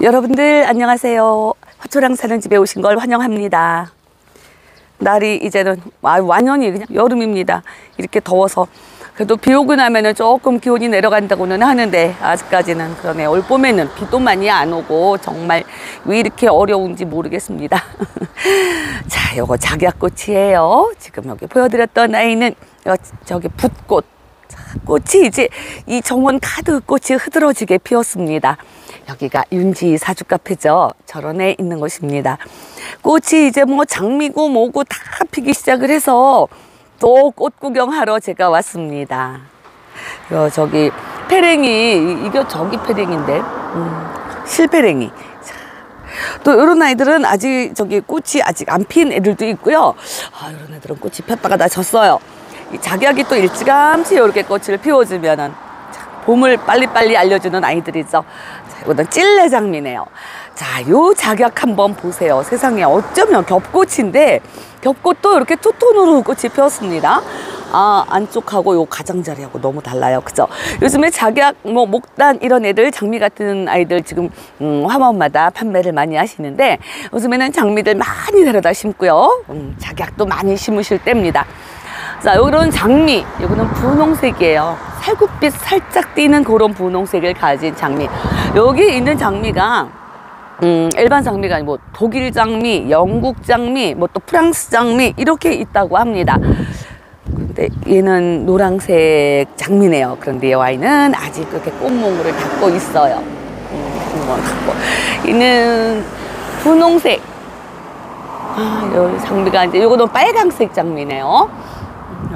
여러분들 안녕하세요. 화초랑 사는 집에 오신 걸 환영합니다. 날이 이제는 와- 완연히 그냥 여름입니다. 이렇게 더워서 그래도 비 오고 나면은 조금 기온이 내려간다고는 하는데 아직까지는 그러네. 올 봄에는 비도 많이 안 오고 정말 왜 이렇게 어려운지 모르겠습니다. 자, 요거 작약꽃이에요. 지금 여기 보여드렸던 아이는 여- 저기 붓꽃. 자, 꽃이 이제 이 정원 가득 꽃이 흐드러지게 피었습니다. 여기가 윤지 사주 카페죠. 절원에 있는 곳입니다. 꽃이 이제 뭐 장미고 뭐고 다 피기 시작을 해서 또 꽃 구경하러 제가 왔습니다. 요 저기 페랭이 이- 이거 저기 페랭인데 음, 실페랭이. 자, 또 이런 아이들은 아직 저기 꽃이 아직 안 핀 애들도 있고요. 아, 이런 애들은 꽃이 폈다가 다 졌어요. 이 작약이 또 일찌감치 이렇게 꽃을 피워주면은 자, 봄을 빨리빨리 알려주는 아이들이죠. 자, 이거는 찔레 장미네요. 자, 요 작약 한번 보세요. 세상에 어쩌면 겹꽃인데 겹꽃도 이렇게 투톤으로 꽃이 피었습니다. 아, 안쪽하고 요 가장자리하고 너무 달라요. 그죠? 요즘에 작약, 뭐, 목단 이런 애들, 장미 같은 아이들 지금, 음, 화마마다 판매를 많이 하시는데 요즘에는 장미들 많이 데려다 심고요. 음, 작약도 많이 심으실 때입니다. 자, 요런 장미, 요거는 분홍색이에요. 살구빛 살짝 띄는 그런 분홍색을 가진 장미. 여기 있는 장미가 음, 일반 장미가 아니고 뭐 독일 장미, 영국 장미, 뭐 또 프랑스 장미 이렇게 있다고 합니다. 근데 얘는 노란색 장미네요. 그런데 이 아이는 아직 그렇게 꽃몽울을 닫고 있어요. 음, 꽃몽울 닫고. 얘는 분홍색. 아, 요 장미가 이제 요거는 빨강색 장미네요.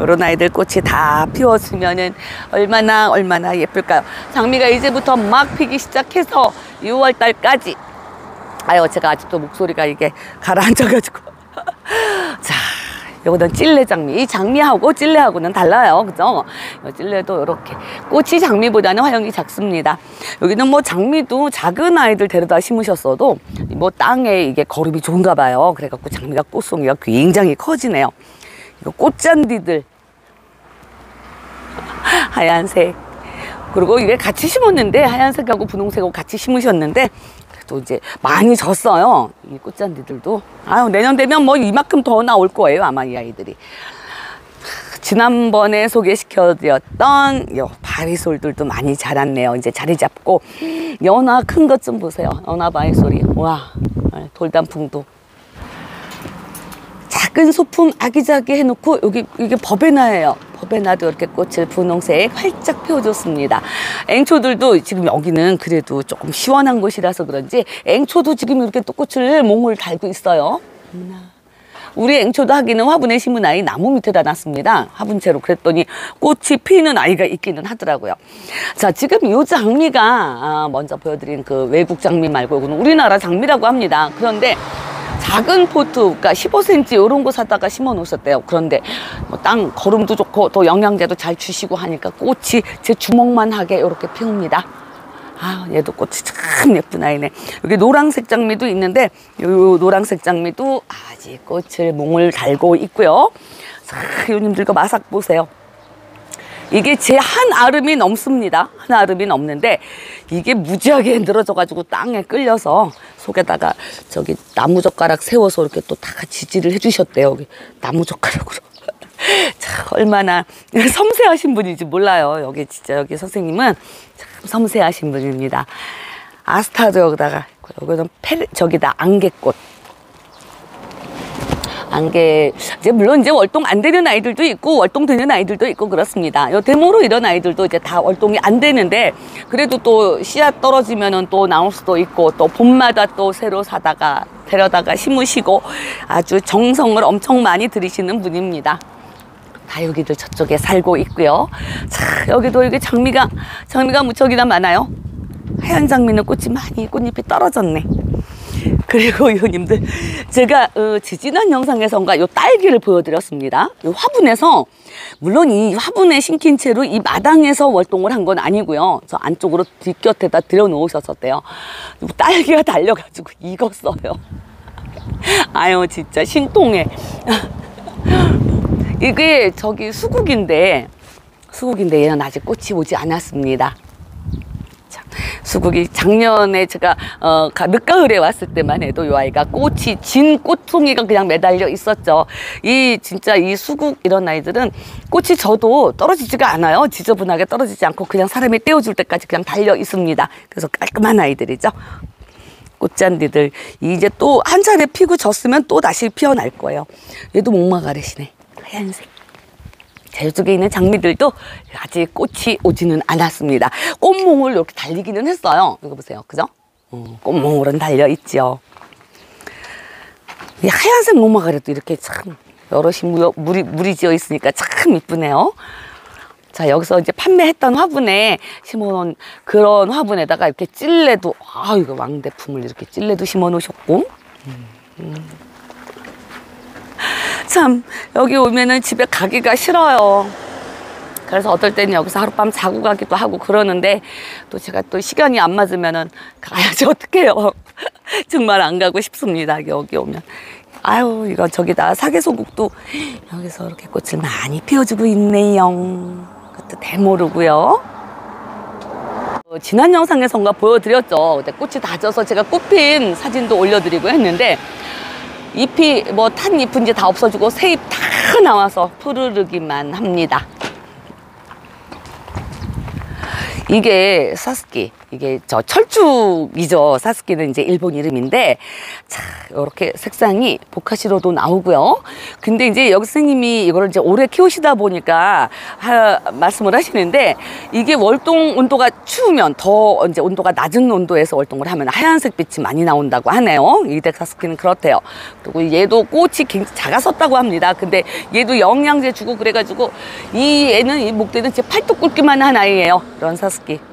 요런 아이들 꽃이 다 피웠으면은 얼마나 얼마나 예쁠까요? 장미가 이제부터 막 피기 시작해서 6월 달까지. 아유 제가 아직도 목소리가 이게 가라앉아 가지고. 자 요거는 찔레 장미. 이 장미하고 찔레하고는 달라요. 그죠? 요 찔레도 이렇게 꽃이 장미보다는 화형이 작습니다. 여기는 뭐 장미도 작은 아이들 데려다 심으셨어도 뭐 땅에 이게 거름이 좋은가 봐요. 그래갖고 장미가 꽃송이가 굉장히 커지네요. 이거 꽃잔디들 하얀색. 그리고 이게 같이 심었는데 하얀색하고 분홍색하고 같이 심으셨는데 또 이제 많이 졌어요. 이 꽃잔디들도. 아유 내년 되면 뭐 이만큼 더 나올 거예요 아마 이 아이들이. 지난번에 소개시켜 드렸던 요 바리솔들도 많이 자랐네요. 이제 자리 잡고. 연화 큰 것 좀 보세요. 연화 바리솔이. 와 돌단풍도 작은 소품 아기자기 해놓고 여기 이게 버베나예요. 버베나도 이렇게 꽃을 분홍색 활짝 피워줬습니다. 앵초들도 지금 여기는 그래도 조금 시원한 곳이라서 그런지 앵초도 지금 이렇게 또 꽃을 몽을 달고 있어요. 우리 앵초도 하기는 화분에 심은 아이 나무 밑에다 놨습니다. 화분채로 그랬더니 꽃이 피는 아이가 있기는 하더라고요. 자, 지금 요 장미가 아, 먼저 보여드린 그 외국 장미 말고 이거는 우리나라 장미라고 합니다. 그런데 작은 포트, 그러니까 15cm 이런 거 사다가 심어 놓으셨대요. 그런데 뭐땅 거름도 좋고 또 영양제도 잘 주시고 하니까 꽃이 제 주먹만 하게 이렇게 피웁니다. 아, 얘도 꽃이 참 예쁜 아이네. 여기 노란색 장미도 있는데, 요 노란색 장미도 아직 꽃을 몽을 달고 있고요. 자, 요님들과 마삭 보세요. 이게 제 한 아름이 넘습니다. 한 아름이 넘는데 이게 무지하게 늘어져 가지고 땅에 끌려서 속에다가 저기 나무 젓가락 세워서 이렇게 또 다 지지를 해주셨대요. 여기 나무 젓가락으로. 참 얼마나 섬세하신 분인지 몰라요. 여기 진짜 여기 선생님은 참 섬세하신 분입니다. 아스타도 여기다가 여기는 페 저기다 안개꽃. 안개 이제 물론 이제 월동 안 되는 아이들도 있고 월동 되는 아이들도 있고 그렇습니다. 요 데모로 이런 아이들도 이제 다 월동이 안 되는데 그래도 또 씨앗 떨어지면은 또 나올 수도 있고 또 봄마다 또 새로 사다가 데려다가 심으시고 아주 정성을 엄청 많이 들이시는 분입니다. 다육이들 저쪽에 살고 있고요. 자 여기도 이게 장미가 장미가 무척이나 많아요. 하얀 장미는 꽃이 많이 꽃잎이 떨어졌네. 그리고 이호님들 제가 어, 지지난 영상에서인가 요 딸기를 보여드렸습니다. 요 화분에서 물론 이 화분에 심긴 채로 이 마당에서 월동을 한 건 아니고요. 저 안쪽으로 뒷곁에다 들여놓으셨었대요. 딸기가 달려가지고 익었어요. 아유 진짜 신통해. 이게 저기 수국인데 수국인데 얘는 아직 꽃이 오지 않았습니다. 자, 수국이 작년에 제가 어, 가- 늦가을에 왔을 때만 해도 이 아이가 꽃이 진 꽃송이가 그냥 매달려 있었죠. 이 진짜 이 수국 이런 아이들은 꽃이 져도 떨어지지가 않아요. 지저분하게 떨어지지 않고 그냥 사람이 떼어줄 때까지 그냥 달려 있습니다. 그래서 깔끔한 아이들이죠. 꽃잔디들 이제 또 한 차례 피고 졌으면 또 다시 피어날 거예요. 얘도 목마가렛이네. 하얀색. 자, 이쪽에 있는 장미들도 아직 꽃이 오지는 않았습니다. 꽃몽을 이렇게 달리기는 했어요. 이거 보세요. 그죠? 어, 꽃몽울은 달려있죠. 이 하얀색 목마가렛도 이렇게 참 여럿이 무, 물이, 물이 지어 있으니까 참 이쁘네요. 자, 여기서 이제 판매했던 화분에 심어놓은 그런 화분에다가 이렇게 찔레도, 아, 이거 왕대품을 이렇게 찔레도 심어 놓으셨고. 참, 여기 오면은 집에 가기가 싫어요. 그래서 어떨 때는 여기서 하룻밤 자고 가기도 하고 그러는데 또 제가 또 시간이 안 맞으면은 가야지 어떡해요. 정말 안 가고 싶습니다. 여기 오면. 아유, 이거 저기다 사계소국도 여기서 이렇게 꽃을 많이 피워주고 있네요. 그것도 대모르고요. 어, 지난 영상에선가 보여드렸죠. 그때 꽃이 다 져서 제가 꽃핀 사진도 올려드리고 했는데 잎이 뭐 탄 잎인지 다 없어지고 새잎 다 나와서 푸르르기만 합니다. 이게 사스키. 이게 저 철쭉이죠. 사스키는 이제 일본 이름인데, 자, 이렇게 색상이 보카시로도 나오고요. 근데 이제 여기 선생님이 이거를 이제 오래 키우시다 보니까 하, 말씀을 하시는데, 이게 월동 온도가 추우면 더 이제 온도가 낮은 온도에서 월동을 하면 하얀색 빛이 많이 나온다고 하네요. 이덱 사스키는 그렇대요. 그리고 얘도 꽃이 굉장히 작았었다고 합니다. 근데 얘도 영양제 주고 그래가지고 이 애는 이 목대는 제 팔뚝 굵기만 한 아이예요. 이런 사스키.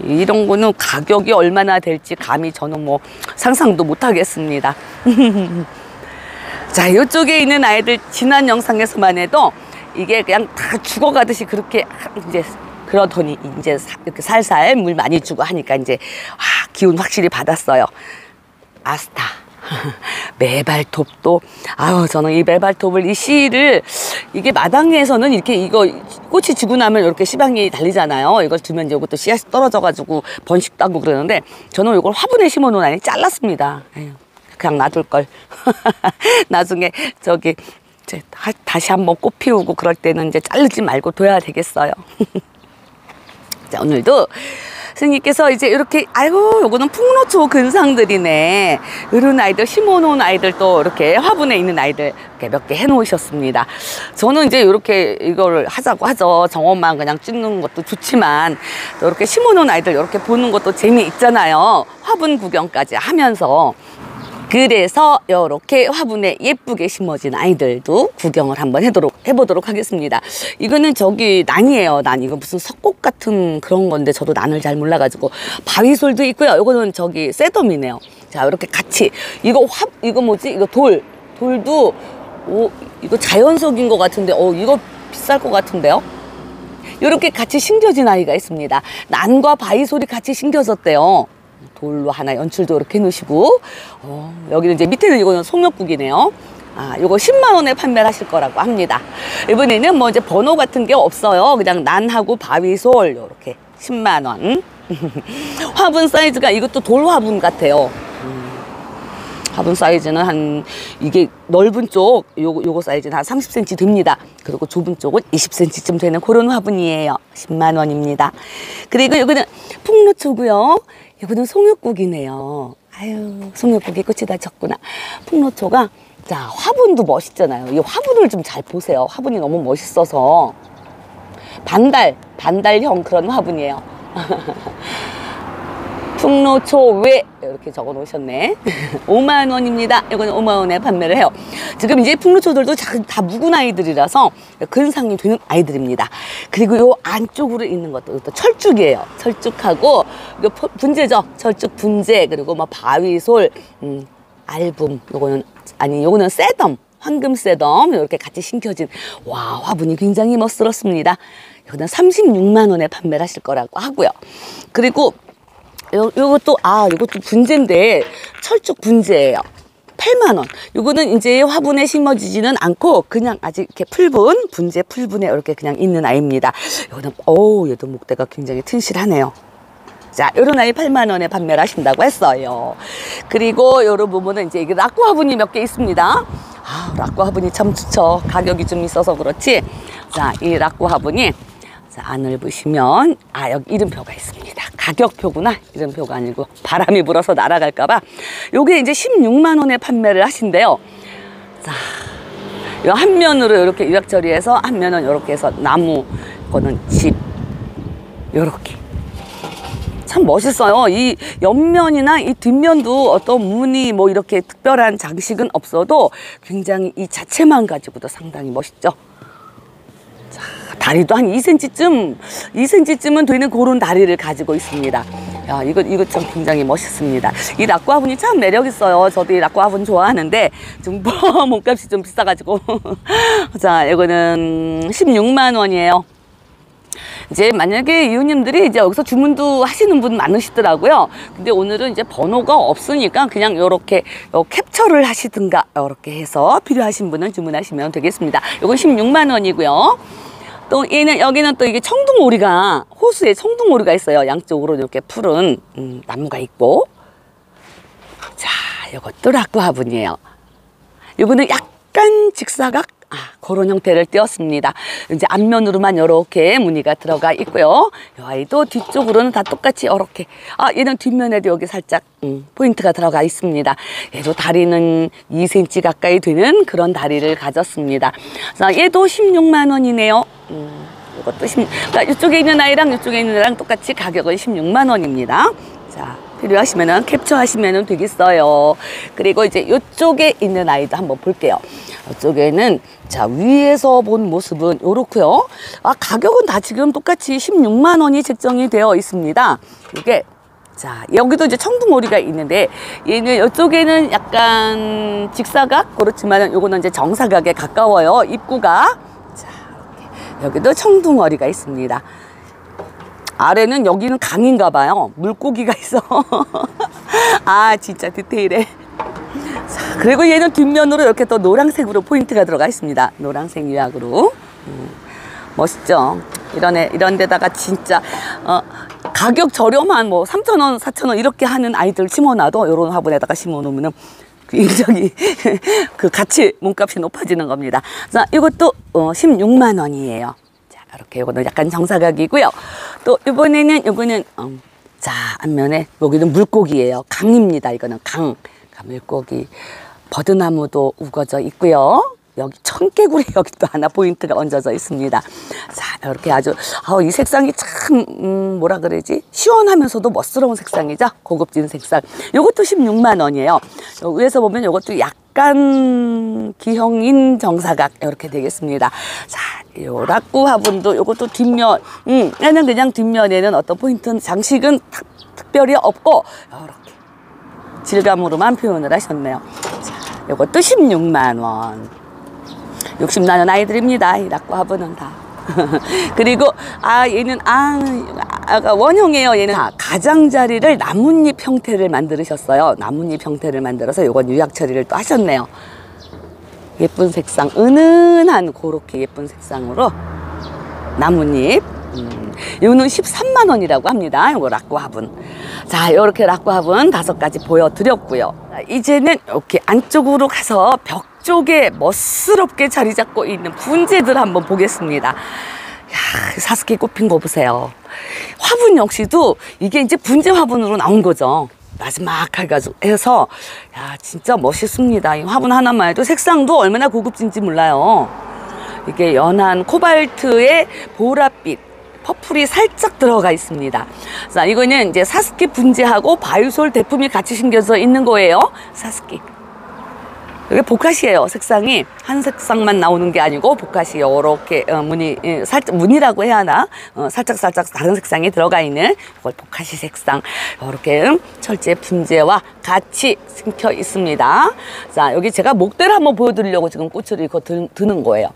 이런 거는 가격이 얼마나 될지 감히 저는 뭐 상상도 못 하겠습니다. 자, 이쪽에 있는 아이들 지난 영상에서만 해도 이게 그냥 다 죽어가듯이 그렇게 이제 그러더니 이제 사- 이렇게 살살 물 많이 주고 하니까 이제 아, 기운 확실히 받았어요. 아스타. 매발톱도. 아유 저는 이 매발톱을 이 씨를 이게 마당에서는 이렇게 이거 꽃이 지고 나면 이렇게 씨방이 달리잖아요. 이걸 두면 이것도 씨앗이 떨어져 가지고 번식 따고 그러는데 저는 이걸 화분에 심어 놓은 아니 잘랐습니다. 그냥 놔둘 걸. 나중에 저기 이제 다- 다시 한번 꽃 피우고 그럴 때는 이제 자르지 말고 둬야 되겠어요. 자, 오늘도 스님께서 이제 이렇게, 아이고, 요거는 풍노초 근상들이네. 이런 아이들, 심어놓은 아이들 또 이렇게 화분에 있는 아이들 이렇게 몇 개 해놓으셨습니다. 저는 이제 이렇게 이거를 하자고 하죠. 정원만 그냥 찍는 것도 좋지만, 또 이렇게 심어놓은 아이들 이렇게 보는 것도 재미있잖아요. 화분 구경까지 하면서. 그래서 이렇게 화분에 예쁘게 심어진 아이들도 구경을 한번 해도록, 해보도록 하겠습니다. 이거는 저기 난이에요. 난 이거 무슨 석곡 같은 그런 건데 저도 난을 잘 몰라가지고 바위솔도 있고요. 이거는 저기 셋덤이네요. 자 이렇게 같이 이거 화 이거 뭐지? 이거 돌 돌도 오 이거 자연석인 것 같은데 어 이거 비쌀 것 같은데요? 이렇게 같이 심겨진 아이가 있습니다. 난과 바위솔이 같이 심겨졌대요. 돌로 하나 연출도 이렇게 해놓으시고 어, 여기는 이제 밑에는 이거는 송역국이네요. 아, 요거 10만 원에 판매를 하실 거라고 합니다. 이번에는 뭐 이제 번호 같은 게 없어요. 그냥 난하고 바위솔 요렇게 10만 원. 화분 사이즈가 이것도 돌 화분 같아요. 화분 사이즈는 한 이게 넓은 쪽 요거 요거 사이즈는 한 30cm 됩니다. 그리고 좁은 쪽은 20cm쯤 되는 그런 화분이에요. 10만 원입니다. 그리고 요거는 풍로초고요. 요거는 송역국이네요. 아유, 송역국이 끝이 다 졌구나. 풍로초가 자, 화분도 멋있잖아요. 이 화분을 좀 잘 보세요. 화분이 너무 멋있어서 반달, 반달형 그런 화분이에요. 풍로초 외 이렇게 적어 놓으셨네. 5만 원입니다. 이거는 5만 원에 판매를 해요. 지금 이제 풍로초들도 자- 다 묵은 아이들이라서 근상이 되는 아이들입니다. 그리고 요 안쪽으로 있는 것도 이것도 철쭉이에요. 철쭉하고 포- 분재죠? 철쭉 분재 그리고 뭐 바위솔 음, 알붐 요거는 아니 요거는 쇠덤 황금 쇠덤 이렇게 같이 심겨진 와 화분이 굉장히 멋스럽습니다. 이거는 36만 원에 판매를 하실 거라고 하고요. 그리고 요, 요것도, 아, 요것도 분재인데, 철쭉 분재예요. 8만원. 요거는 이제 화분에 심어지지는 않고, 그냥 아직 이렇게 풀분, 분재 풀분에 이렇게 그냥 있는 아이입니다. 요거는, 어우, 얘도 목대가 굉장히 튼실하네요. 자, 요런 아이 8만 원에 판매를 하신다고 했어요. 그리고 요런 부분은 이제 이게 락구 화분이 몇 개 있습니다. 아, 락구 화분이 참 좋죠. 가격이 좀 있어서 그렇지. 자, 이 락구 화분이 자, 안을 보시면 아, 여기 이름표가 있습니다. 가격표구나. 이름표가 아니고 바람이 불어서 날아갈까 봐. 요게 이제 16만 원에 판매를 하신대요. 자, 요한 면으로 이렇게 유약 처리해서 한 면은 이렇게 해서 나무, 거는 집, 요렇게. 참 멋있어요. 이 옆면이나 이 뒷면도 어떤 무늬 뭐 이렇게 특별한 장식은 없어도 굉장히 이 자체만 가지고도 상당히 멋있죠. 자, 다리도 한 2cm쯤, 2cm쯤은 되는 그런 다리를 가지고 있습니다. 야, 이거, 이거 참 굉장히 멋있습니다. 이 화분이 참 매력 있어요. 저도 이 화분 좋아하는데, 좀, 몸값이 좀 비싸가지고. 자, 이거는 16만 원이에요. 이제 만약에 이웃님들이 이제 여기서 주문도 하시는 분 많으시더라고요. 근데 오늘은 이제 번호가 없으니까 그냥 요렇게 요 캡처를 하시든가 요렇게 해서 필요하신 분은 주문하시면 되겠습니다. 요건 16만 원이고요. 또 얘는 여기는 또 이게 청둥오리가 호수에 청둥오리가 있어요. 양쪽으로 이렇게 푸른 음, 나무가 있고 자, 요것도 락구 화분이에요. 요거는 약간 직사각 아, 그런 형태를 띄었습니다. 이제 앞면으로만 이렇게 무늬가 들어가 있고요. 이 아이도 뒤쪽으로는 다 똑같이 이렇게. 아, 얘는 뒷면에도 여기 살짝 음, 포인트가 들어가 있습니다. 얘도 다리는 2cm 가까이 되는 그런 다리를 가졌습니다. 자, 얘도 16만 원이네요. 음, 이것도 10, 그러니까 이쪽에 있는 아이랑 이쪽에 있는 아이랑 똑같이 가격은 16만 원입니다. 자, 필요하시면은 캡처하시면 되겠어요. 그리고 이제 이쪽에 있는 아이도 한번 볼게요. 이쪽에는 자 위에서 본 모습은 이렇고요. 아 가격은 다 지금 똑같이 16만 원이 책정이 되어 있습니다. 이게 자 여기도 이제 청둥오리가 있는데 얘는 이쪽에는 약간 직사각 그렇지만 요거는 이제 정사각에 가까워요. 입구가 자. 여기도 청둥오리가 있습니다. 아래는 여기는 강인가 봐요. 물고기가 있어. 아, 진짜 디테일해. 자, 그리고 얘는 뒷면으로 이렇게 또 노란색으로 포인트가 들어가 있습니다. 노란색 유약으로. 음, 멋있죠? 이런 애, 이런 데다가 진짜, 어, 가격 저렴한 뭐 3,000원, 4,000원 이렇게 하는 아이들 심어놔도 이런 화분에다가 심어놓으면은 굉장히 그 가치, 몸값이 높아지는 겁니다. 자, 이것도 어, 16만 원이에요. 이렇게 이거는 약간 정사각이고요. 또 이번에는 이거는 음, 자 앞면에 여기는 물고기예요. 강입니다. 이거는 강, 물고기. 버드나무도 우거져 있고요. 여기 청개구리 여기 또 하나 포인트가 얹어져 있습니다. 자 이렇게 아주 아, 이 색상이 참 음, 뭐라 그러지 시원하면서도 멋스러운 색상이죠. 고급진 색상. 이것도 16만 원이에요. 위에서 보면 이것도 약간 기형인 정사각 이렇게 되겠습니다. 자, 요 락구 화분도 이것도 뒷면, 음, 얘는 그냥 뒷면에는 어떤 포인트 장식은 특별히 없고 이렇게 질감으로만 표현을 하셨네요. 자, 이것도 16만 원. 60만 원 아이들입니다. 이 락구 화분은 다. 그리고 아 얘는 아 아까 원형이에요. 얘는 아, 가장자리를 나뭇잎 형태를 만들으셨어요. 나뭇잎 형태를 만들어서 요건 유약 처리를 또 하셨네요. 예쁜 색상, 은은한 그렇게 예쁜 색상으로 나뭇잎. 음, 이거는 13만 원이라고 합니다. 이거 락구 화분. 자, 이렇게 락구 화분 다섯 가지 보여드렸고요. 자, 이제는 이렇게 안쪽으로 가서 벽 쪽에 멋스럽게 자리 잡고 있는 분재들 한번 보겠습니다. 야, 사스케 꽃핀 거 보세요. 화분 역시도 이게 이제 분재 화분으로 나온 거죠. 마지막 해가지고 해서 야 진짜 멋있습니다. 이 화분 하나만 해도 색상도 얼마나 고급진지 몰라요. 이게 연한 코발트의 보랏빛 퍼플이 살짝 들어가 있습니다. 자, 이거는 이제 사스키 분재하고 바위솔 대품이 같이 신겨져 있는 거예요. 사스키. 이게 보카시예요. 색상이 한 색상만 나오는 게 아니고 보카시 이렇게 어, 무늬 예, 살짝 무늬라고 해야 하나 어, 살짝 살짝 다른 색상이 들어가 있는 이걸 보카시 색상 이렇게 철제 분재와 같이 심겨 있습니다. 자 여기 제가 목대를 한번 보여드리려고 지금 꽃을 이거 드는 거예요.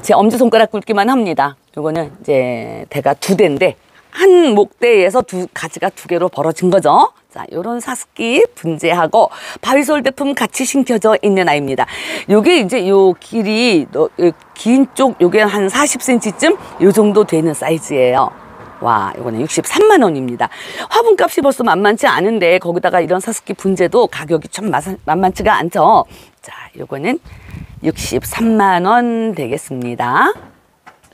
제 엄지 손가락 굵기만 합니다. 이거는 이제 대가 두 대인데 한 목대에서 두 가지가 두 개로 벌어진 거죠. 자, 요런 사스키 분재하고 바위솔 대품 같이 심겨져 있는 아이입니다. 요게 이제 요 길이 긴 쪽 요게 한 40cm쯤 요 정도 되는 사이즈예요. 와, 이거는 63만 원입니다. 화분값이 벌써 만만치 않은데 거기다가 이런 사스키 분재도 가격이 좀 마사- 만만치가 않죠. 자, 이거는 63만 원 되겠습니다.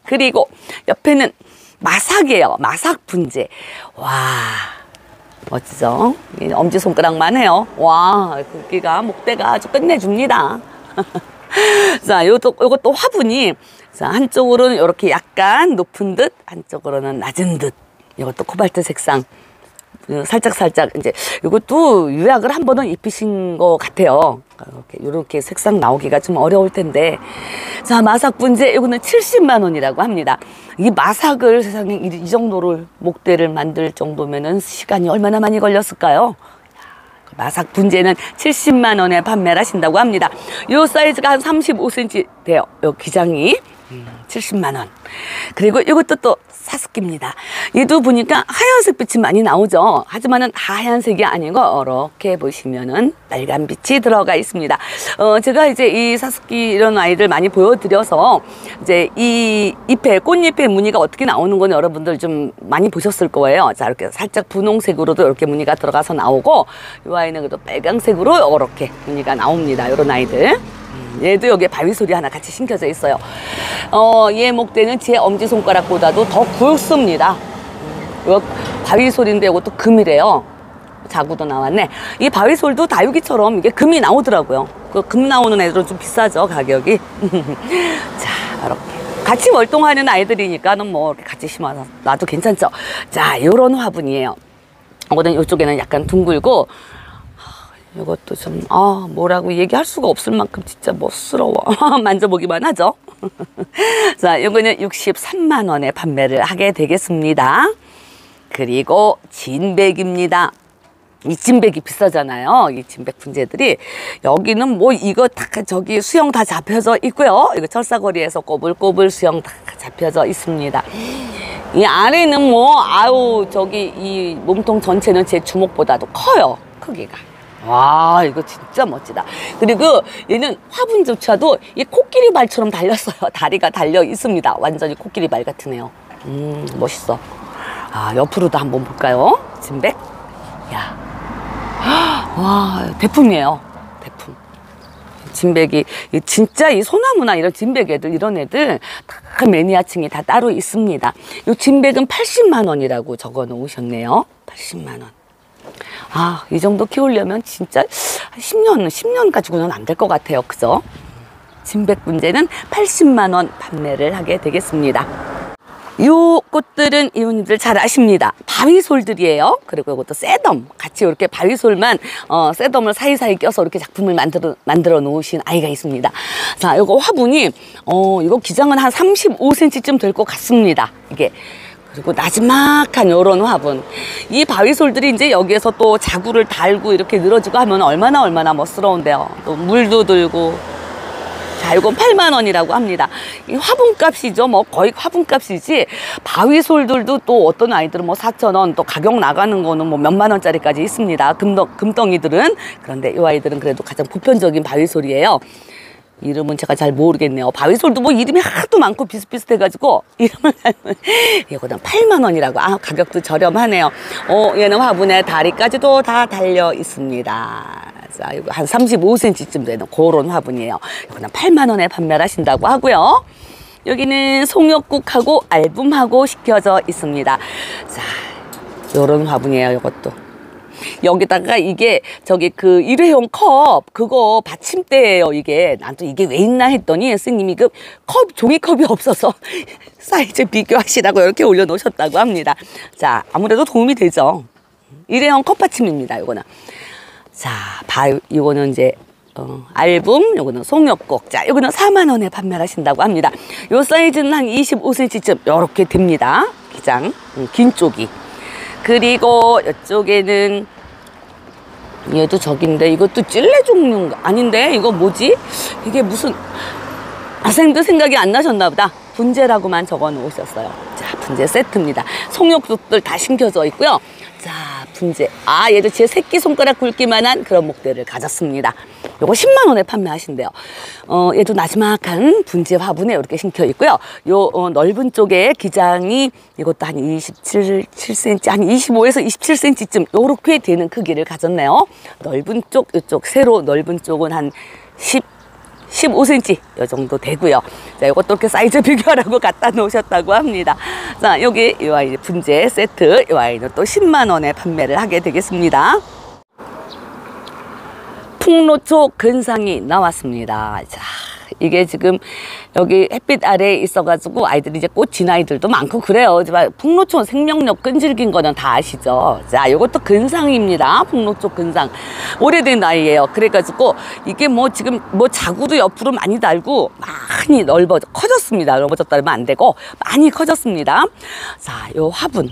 그리고 옆에는 마삭이에요. 마삭 분재. 와, 멋지죠? 이 엄지손가락만 해요. 와, 굵기가, 목대가 아주 끝내줍니다. 자, 요것도, 요것도 화분이, 자, 한쪽으로는 이렇게 약간 높은 듯, 한쪽으로는 낮은 듯. 이것도 코발트 색상. 살짝 살짝 이제 이것도 유약을 한 번은 입히신 것 같아요. 이렇게 이렇게 색상 나오기가 좀 어려울 텐데 자 마삭 분재 이거는 70만 원이라고 합니다. 이 마삭을 세상에 이, 이 정도를 목대를 만들 정도면은 시간이 얼마나 많이 걸렸을까요? 그 마삭 분재는 70만 원에 판매를 하신다고 합니다. 요 사이즈가 한 35cm 돼요. 요 기장이 음, 70만 원. 그리고 이것도 또 사스키입니다. 얘도 보니까 하얀색 빛이 많이 나오죠. 하지만은 다 하얀색이 아니고 이렇게 보시면은 빨간 빛이 들어가 있습니다. 어, 제가 이제 이 사스키 이런 아이들 많이 보여드려서 이제 이 잎에 꽃잎에 무늬가 어떻게 나오는 건 여러분들 좀 많이 보셨을 거예요. 자 이렇게 살짝 분홍색으로도 이렇게 무늬가 들어가서 나오고 이 아이는 그래도 빨강색으로 이렇게 무늬가 나옵니다. 이런 아이들. 얘도 여기에 바위솔이 하나 같이 심겨져 있어요. 어, 얘 목대는 제 엄지손가락보다도 더 굵습니다. 이거 바위솔인데 이것도 금이래요. 자구도 나왔네. 이 바위솔도 다육이처럼 이게 금이 나오더라고요. 그 금 나오는 애들은 좀 비싸죠, 가격이. 자, 이렇게. 같이 월동하는 아이들이니까는 뭐 같이 심어서 놔도 괜찮죠. 자, 요런 화분이에요. 이거는 이쪽에는 약간 둥글고 이것도 좀, 아, 뭐라고 얘기할 수가 없을 만큼 진짜 멋스러워. 만져보기만 하죠. 자, 이거는 63만 원에 판매를 하게 되겠습니다. 그리고 진백입니다. 이 진백이 비싸잖아요. 이 진백 분재들이. 여기는 뭐 이거 다 저기 수영 다 잡혀져 있고요. 이거 철사거리에서 꼬불꼬불 수영 다 잡혀져 있습니다. 이 아래는 뭐, 아우, 저기 이 몸통 전체는 제 주먹보다도 커요. 크기가. 와 이거 진짜 멋지다. 그리고 얘는 화분조차도 이 코끼리 발처럼 달렸어요. 다리가 달려 있습니다. 완전히 코끼리 발 같으네요. 음 멋있어. 아 옆으로도 한번 볼까요? 진백? 야와 대품이에요. 대품. 진백이 이 진짜 이 소나무나 이런 진백 애들 이런 애들 다 매니아층이 다 따로 있습니다. 이 진백은 80만 원이라고 적어 놓으셨네요. 80만 원 아, 이 정도 키우려면 진짜 한 10년, 10년 가지고는 안 될 것 같아요. 그죠? 진백 문제는 80만 원 판매를 하게 되겠습니다. 요 꽃들은 이웃님들 잘 아십니다. 바위솔들이에요. 그리고 이것도 쇠덤. 같이 이렇게 바위솔만, 어, 쇠덤을 사이사이 껴서 이렇게 작품을 만들어, 만들어 놓으신 아이가 있습니다. 자, 요거 화분이, 어, 이거 기장은 한 35cm쯤 될 것 같습니다. 이게. 그리고 나지막한 요런 화분. 이 바위솔들이 이제 여기에서 또 자구를 달고 이렇게 늘어지고 하면 얼마나 얼마나 멋스러운데요. 또 물도 들고. 자, 이건 8만 원이라고 합니다. 이 화분값이죠. 뭐 거의 화분값이지. 바위솔들도 또 어떤 아이들은 뭐 4천 원, 또 가격 나가는 거는 뭐 몇만 원짜리까지 있습니다. 금덩, 금덩이들은. 그런데 이 아이들은 그래도 가장 보편적인 바위솔이에요. 이름은 제가 잘 모르겠네요. 바위솔도 뭐 이름이 하도 많고 비슷비슷해가지고 이름을. 이거는 8만 원이라고. 아 가격도 저렴하네요. 어 얘는 화분에 다리까지도 다 달려 있습니다. 자 이거 한 35cm쯤 되는 그런 화분이에요. 이거는 8만 원에 판매를 하신다고 하고요. 여기는 송역국하고 앨범하고 시켜져 있습니다. 자 요런 화분이에요. 이것도. 여기다가 이게 저기 그 일회용 컵 그거 받침대예요 이게 난 또 이게 왜 있나 했더니 스님이 그 컵 종이컵이 없어서 사이즈 비교하시라고 이렇게 올려놓으셨다고 합니다 자 아무래도 도움이 되죠 일회용 컵 받침입니다 이거는 자 바 이거는 이제 어, 앨범, 요거는 송엽곡. 자, 요거는 4만 원에 판매를 하신다고 합니다. 요 사이즈는 한 25cm쯤 요렇게 됩니다. 기장, 음, 긴 쪽이. 그리고 이쪽에는 얘도 저긴데 이것도 찔레 종류인가 아닌데? 이거 뭐지? 이게 무슨 아생도 생각이 안 나셨나 보다. 분재라고만 적어 놓으셨어요. 자 분재 세트입니다. 송역국들 다 심겨져 있고요. 자 분재. 아 얘도 제 새끼 손가락 굵기만한 그런 목대를 가졌습니다 요거 10만 원에 판매하신대요. 어, 얘도 나지막한 분재 화분에 이렇게 심겨 있고요. 요 어, 넓은 쪽에 기장이 이것도 한 27, 7cm, 한 25에서 27cm쯤 요렇게 되는 크기를 가졌네요. 넓은 쪽, 이쪽 세로 넓은 쪽은 한 10, 15cm 요 정도 되고요. 자, 이것도 이렇게 사이즈 비교하라고 갖다 놓으셨다고 합니다. 자, 여기 이 아이 분재 세트, 이 아이는 또 10만 원에 판매를 하게 되겠습니다. 풍로초 근상이 나왔습니다. 자, 이게 지금 여기 햇빛 아래에 있어가지고 아이들이 이제 꽃진 아이들도 많고 그래요. 풍로초 생명력 끈질긴 거는 다 아시죠? 자, 이것도 근상입니다. 풍로초 근상. 오래된 아이예요. 그래가지고 이게 뭐 지금 뭐 자구도 옆으로 많이 달고 많이 넓어져, 커졌습니다. 넓어졌다면 안 되고 많이 커졌습니다. 자, 요 화분.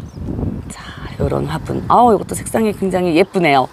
자, 요런 화분. 아우, 이것도 색상이 굉장히 예쁘네요.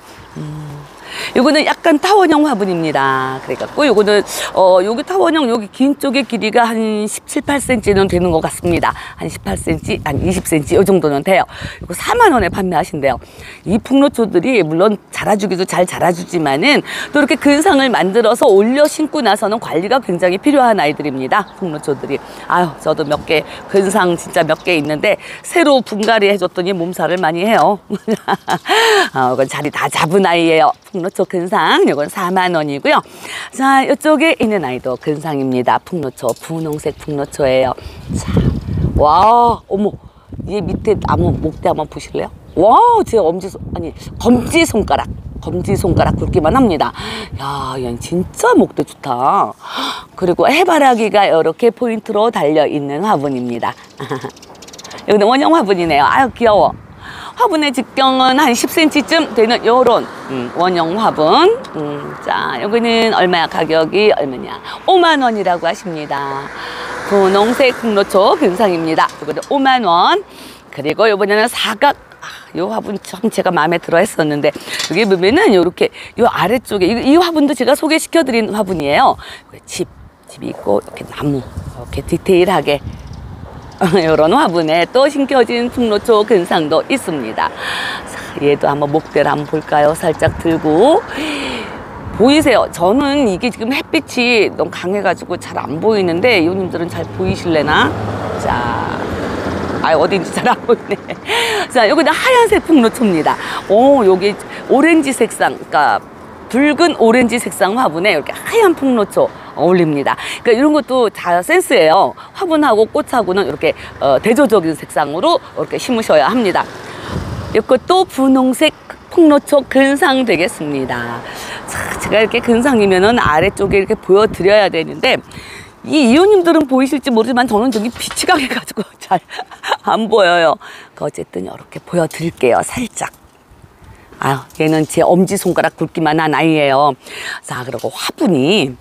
요거는 약간 타원형 화분입니다. 그래갖고 요거는 어 여기 타원형 여기 긴 쪽의 길이가 한 17, 8cm는 되는 것 같습니다. 한 18cm, 한 20cm 이 정도는 돼요. 이거 4만 원에 판매하신대요. 이 풍로초들이 물론 자라주기도 잘 자라주지만은 또 이렇게 근상을 만들어서 올려 심고 나서는 관리가 굉장히 필요한 아이들입니다. 풍로초들이. 아유 저도 몇 개 근상 진짜 몇 개 있는데 새로 분갈이 해줬더니 몸살을 많이 해요. 어, 이건 자리 다 잡은 아이예요. 풍로초 근상 이건 4만 원이고요. 자 이쪽에 있는 아이도 근상입니다. 풍로초 분홍색 풍로초예요. 자, 와 어머 얘 밑에 나무 목대 한번 보실래요? 와, 제 엄지 손 아니 검지 손가락. 검지 손가락 굵기만 합니다. 야, 얘 진짜 목대 좋다. 그리고 해바라기가 이렇게 포인트로 달려 있는 화분입니다. 여기는 원형 화분이네요. 아유 귀여워. 화분의 직경은 한 10cm쯤 되는 요런 음, 원형 화분. 음, 자, 여기는 얼마야? 가격이 얼마냐? 5만 원이라고 하십니다. 분홍색 풍로초 근상입니다. 이거는 5만 원. 그리고 이번에는 사각 아, 요 화분 참 제가 마음에 들어 했었는데 여기 보면은 요렇게 요 아래쪽에 이, 이 화분도 제가 소개시켜 드린 화분이에요. 집 집이 있고 이렇게 나무 이렇게 디테일하게 이런 화분에 또 심겨진 풍로초 근상도 있습니다. 자, 얘도 한번 목대를 한번 볼까요? 살짝 들고 보이세요? 저는 이게 지금 햇빛이 너무 강해가지고 잘 안 보이는데 이호님들은 잘 보이실래나? 자, 아 어딘지 잘 안 보이네. 자, 여기는 하얀색 풍로초입니다. 오, 여기 오렌지 색상, 그러니까 붉은 오렌지 색상 화분에 이렇게 하얀 풍로초 어울립니다. 그러니까 이런 것도 다 센스예요. 화분하고 꽃하고는 이렇게 어, 대조적인 색상으로 이렇게 심으셔야 합니다. 이것도 분홍색 풍로초 근상 되겠습니다. 자, 제가 이렇게 근상이면은 아래쪽에 이렇게 보여드려야 되는데 이 이호님들은 보이실지 모르지만 저는 저기 빛이 강해가지고 잘 안 보여요. 그 어쨌든 이렇게 보여드릴게요. 살짝. 아유, 얘는 제 엄지손가락 굵기만 한 아이예요. 자, 그리고 화분이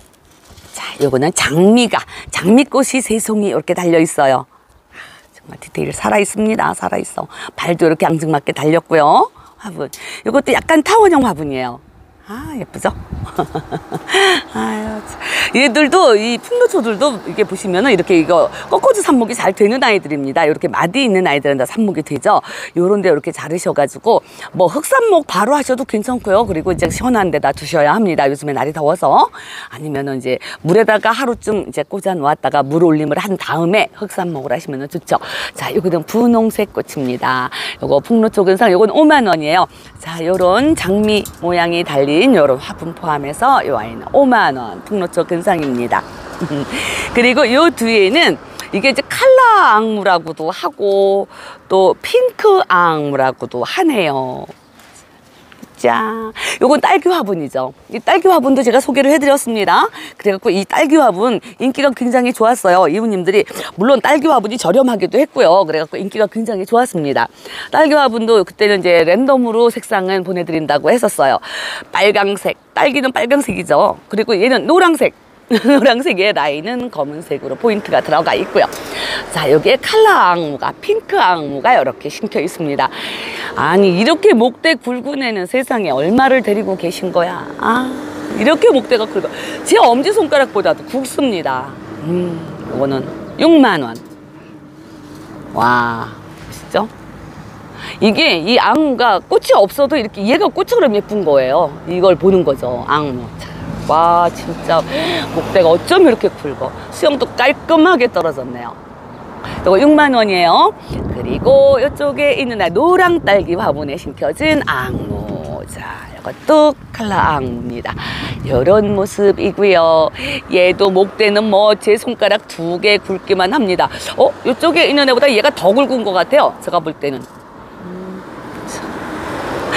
자, 요거는 장미가 장미꽃이 세 송이 이렇게 달려 있어요. 아, 정말 디테일 살아 있습니다. 살아 있어. 발도 이렇게 앙증맞게 달렸고요. 화분. 이것도 약간 타원형 화분이에요. 아, 예쁘죠? 아유, 참. 얘들도, 이 풍로초들도 이게 보시면은 이렇게 이거 꺾어지 삽목이 잘 되는 아이들입니다. 이렇게 마디 있는 아이들은 다 삽목이 되죠. 요런 데 이렇게 자르셔가지고 뭐 흑삽목 바로 하셔도 괜찮고요. 그리고 이제 시원한 데다 두셔야 합니다. 요즘에 날이 더워서. 아니면은 이제 물에다가 하루쯤 이제 꽂아 놓았다가 물 올림을 한 다음에 흑삽목을 하시면 좋죠. 자, 요거는 분홍색 꽃입니다. 요거 풍로초 근상 요건 5만 원이에요. 자, 요런 장미 모양이 달린 요런 화분 포함해서 요 아이는 5만 원. 풍로초 근상 입니다. 그리고 요 뒤에는 이게 이제 칼라 앙무라고도 하고 또 핑크 앙무라고도 하네요. 짠. 요건 딸기 화분이죠. 이 딸기 화분도 제가 소개를 해드렸습니다. 그래갖고 이 딸기 화분 인기가 굉장히 좋았어요. 이웃님들이 물론 딸기 화분이 저렴하기도 했고요. 그래갖고 인기가 굉장히 좋았습니다. 딸기 화분도 그때는 이제 랜덤으로 색상은 보내드린다고 했었어요. 빨강색, 딸기는 빨강색이죠. 그리고 얘는 노랑색. 노란색의 라인은 검은색으로 포인트가 들어가 있고요. 자, 여기에 칼라 앙무가, 핑크 앙무가 이렇게 심겨 있습니다. 아니, 이렇게 목대 굵은 애는 세상에 얼마를 데리고 계신 거야? 아, 이렇게 목대가 굵어. 제 엄지손가락보다도 굵습니다. 음, 이거는 6만원. 와, 진짜? 이게 이 앙무가 꽃이 없어도 이렇게 얘가 꽃처럼 예쁜 거예요. 이걸 보는 거죠, 앙무. 자. 와 진짜 목대가 어쩜 이렇게 굵어. 수영도 깔끔하게 떨어졌네요. 이거 6만 원이에요. 그리고 이쪽에 있는 아, 노랑 딸기 화분에 심겨진 앙모 자. 이것도 칼라 앙모입니다. 이런 모습이고요. 얘도 목대는 뭐 제 손가락 두 개 굵기만 합니다. 어 이쪽에 있는 애보다 얘가 더 굵은 것 같아요. 제가 볼 때는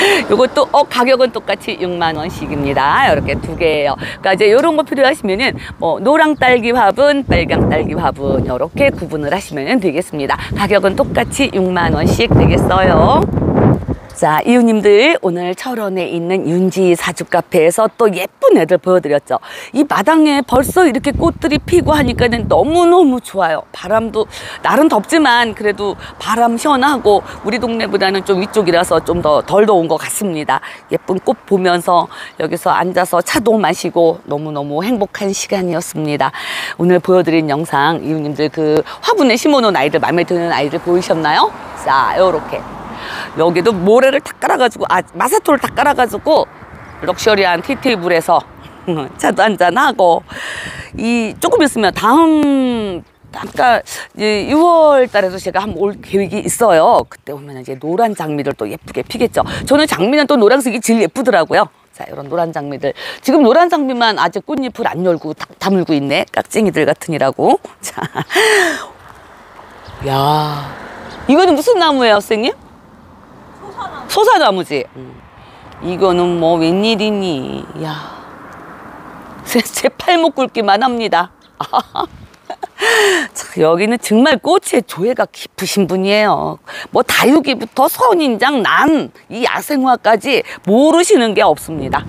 요것도 어 가격은 똑같이 6만 원씩입니다. 이렇게 두 개예요. 그러니까 이제 이런 거 필요하시면은 뭐 노랑 딸기 화분, 빨강 딸기 화분 이렇게 구분을 하시면 되겠습니다. 가격은 똑같이 6만 원씩 되겠어요. 자, 이웃님들 오늘 철원에 있는 윤지 사주 카페에서 또 예쁜 애들 보여드렸죠. 이 마당에 벌써 이렇게 꽃들이 피고 하니까는 너무너무 좋아요. 바람도 날은 덥지만 그래도 바람 시원하고 우리 동네보다는 좀 위쪽이라서 좀 더 덜 더운 것 같습니다. 예쁜 꽃 보면서 여기서 앉아서 차도 마시고 너무너무 행복한 시간이었습니다. 오늘 보여드린 영상 이웃님들 그 화분에 심어놓은 아이들 마음에 드는 아이들 보이셨나요? 자, 요렇게. 여기도 모래를 다 깔아가지고 아 마사토를 다 깔아가지고 럭셔리한 티테이블에서 차도 한잔 하고 이 조금 있으면 다음 아까 이제 6월 달에도 제가 한번 올 계획이 있어요. 그때 오면 이제 노란 장미들 또 예쁘게 피겠죠. 저는 장미는 또 노란색이 제일 예쁘더라고요. 자, 이런 노란 장미들. 지금 노란 장미만 아직 꽃잎을 안 열고 다, 다물고 있네. 깍쟁이들 같으니라고. 자. 야. 이거는 무슨 나무예요, 선생님? 소사나무지. 이거는 뭐 웬일이니? 야, 제, 제 팔목 굵기만 합니다. 자, 여기는 정말 꽃의 조예가 깊으신 분이에요. 뭐 다육이부터 선인장, 난, 이 야생화까지 모르시는 게 없습니다.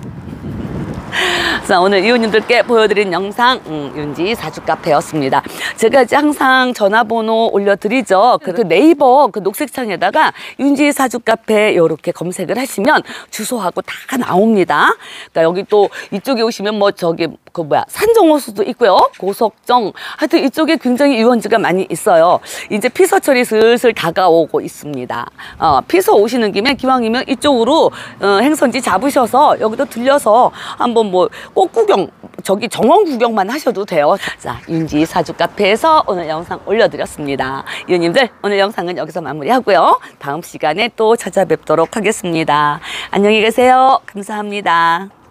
자, 오늘 이웃님들께 보여드린 영상 음, 윤지 사주 카페였습니다. 제가 이제 항상 전화번호 올려드리죠. 그, 그 네이버 그 녹색창에다가 윤지 사주 카페 이렇게 검색을 하시면 주소하고 다 나옵니다. 그러니까 여기 또 이쪽에 오시면 뭐 저기 그 뭐야 산정호수도 있고요. 고석정 하여튼 이쪽에 굉장히 유원지가 많이 있어요. 이제 피서철이 슬슬 다가오고 있습니다. 어, 피서 오시는 김에 기왕이면 이쪽으로 어, 행선지 잡으셔서 여기도 들려서 한번 뭐 꽃 구경 저기 정원 구경만 하셔도 돼요. 자 윤지 사주 카페에서 오늘 영상 올려드렸습니다. 이웃님들 오늘 영상은 여기서 마무리하고요. 다음 시간에 또 찾아뵙도록 하겠습니다. 안녕히 계세요. 감사합니다.